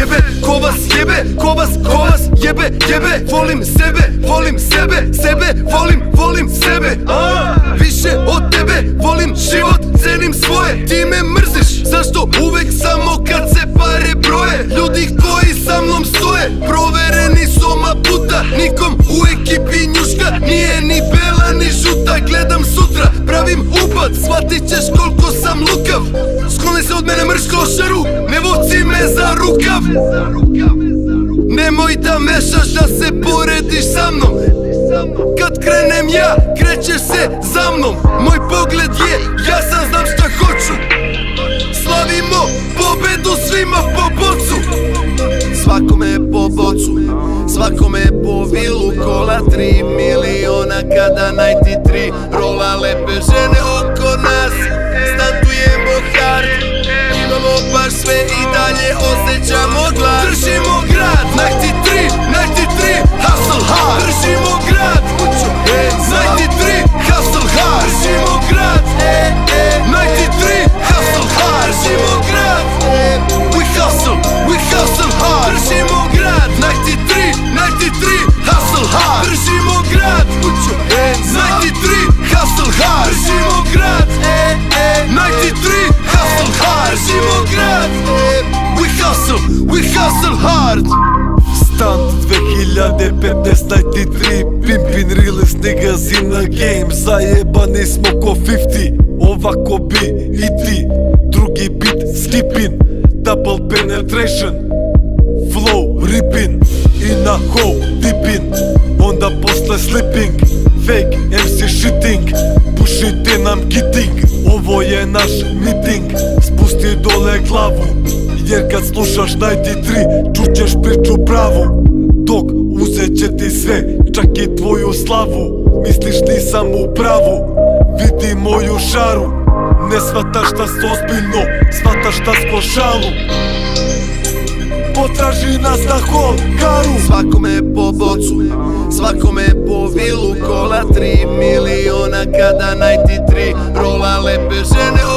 jebe Ko vas jebe, ko vas, ko vas jebe, jebe. Volim sebe, volim sebe, sebe Volim, volim sebe. Više od tebe, volim život, cenim svoje. Ti me mrziš, zašto uvek samo kad se pare broje? Ljudi koji sa mnom stoje, provereni rukav Nemoj da mešaš da se porediš sa mnom. Kad krenem ja, krećeš se za mnom. Moj pogled je, ja sam znam šta hoću. Slavimo pobedu svima po bocu. Svakome po bocu, svakome po vilu. Kola tri miliona kada najti tri Rola lepe žene oko hustle hard. Regimeograd 93, 93 Hustle hard. Regimeograd Put your hands 93 Hustle hard. Regimeograd 93 Hustle hard. Regimeograd We hustle, we hustle hard. Stunt 2015-93 Pimpin realist niggas in the Game. Zajebani smo ko 50 Ovako bi i ti. Drugi beat skipin Double penetration. Flow ripping I na ho dipping. Onda posle slipping Fake MC shitting. Pušite nam kitting Ovo je naš meeting. Spusti dole glavu Jer kad slušaš najti tri Čućeš priču pravu. Dok uzet će ti sve Čak i tvoju slavu. Misliš nisam u pravu Vidi moju šaru Ne shvataš šta s ozbiljno Shvataš šta s šalu. Potraži nas na hol karu. Svakome po bocu, svakome po vilu. Kola tri miliona kada najti tri Rola lepe žene